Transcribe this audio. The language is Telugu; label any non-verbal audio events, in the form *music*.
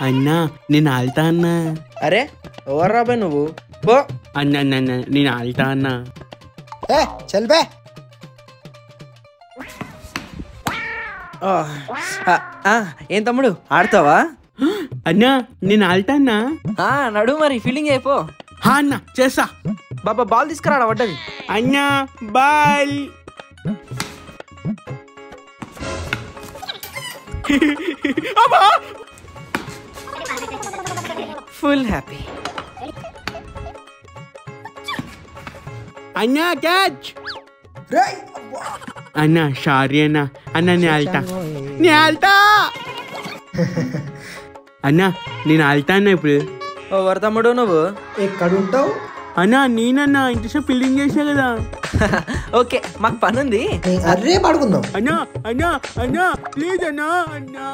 అన్నా నేను ఆల్తా అన్నా. అరే ఎవరు రాబాయ్ నువ్వు? పో. అన్న అన్న అన్న, నేను ఆల్తా అన్నా. ఏ చల్ బే. ఆ, ఆ, ఆ, ఏం తమ్ముడు ఆడతావా? అన్నా నేను ఆల్తా అన్నా. ఆ, నడు మరి ఫీలింగ్ అయిపో. హా అన్న చేస్తా. బాబా బాల్ తీసుకురాడా పడ్డది అన్నా బాయ్ ఫుల్ హ్యాపీ. అన్నా క్యాచ్! అన్నా సారీ అన్నా అన్నా నేను ఆల్తా. నేను ఆల్తా! *laughs* అన్నా నేను ఆల్తా అన్నా ఇప్పుడు. ఎవరు తమ్ముడు నువ్వు? ఎక్కడుంటావు? అన్నా నేనన్నా ఇంతసేపు ఫీలింగ్ చేసా కదా. *laughs* ఓకే మాకు పని ఉంది అర్రే పడుకుందాం. అన్నా అన్నా అన్నా ప్లీజ్ అన్నా అన్నా.